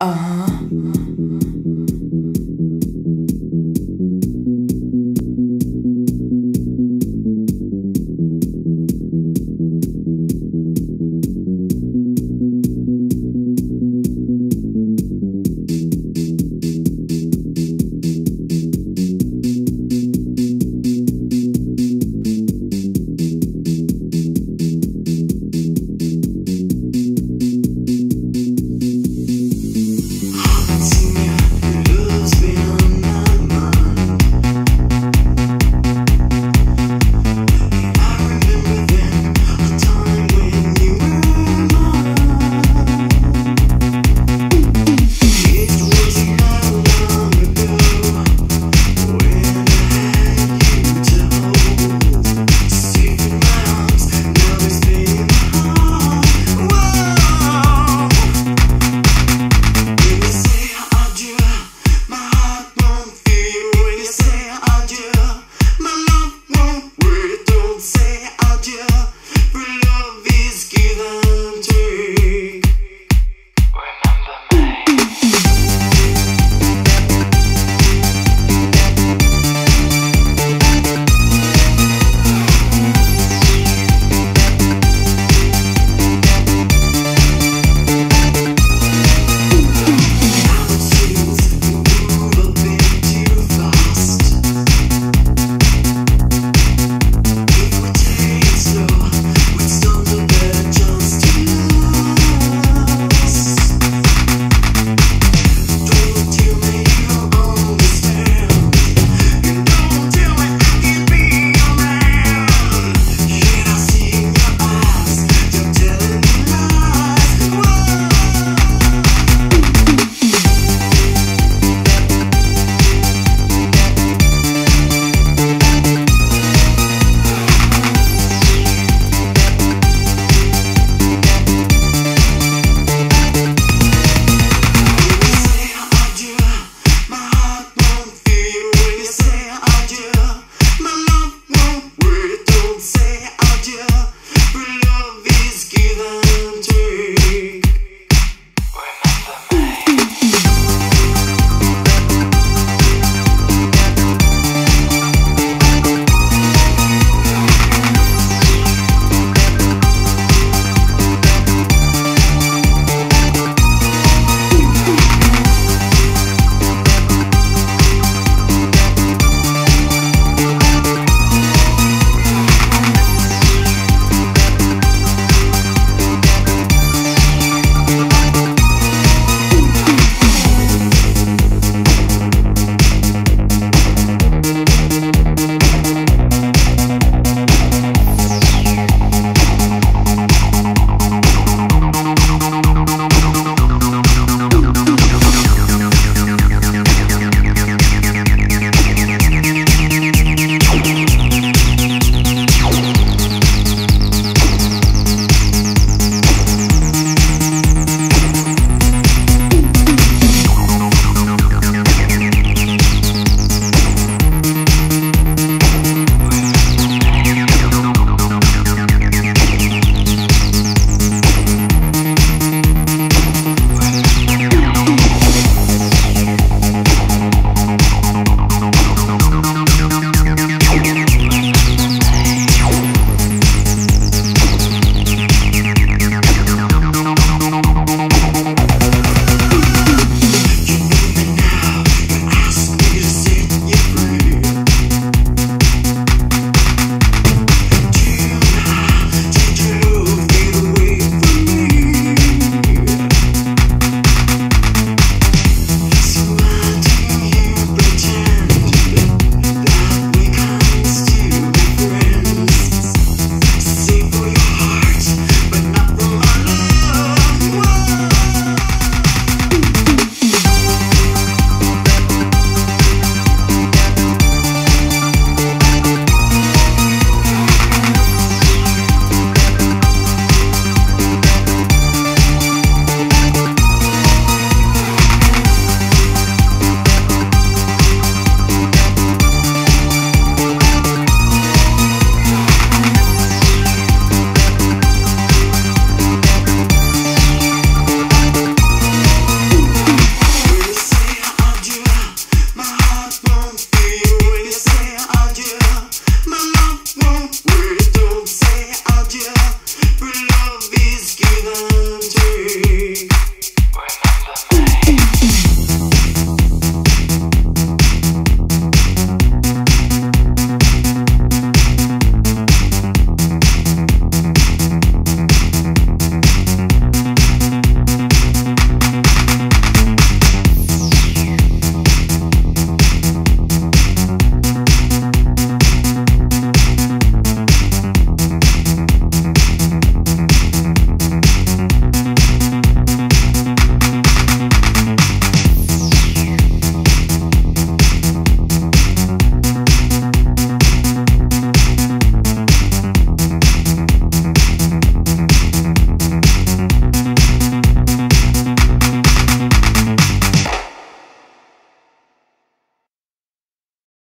Uh huh.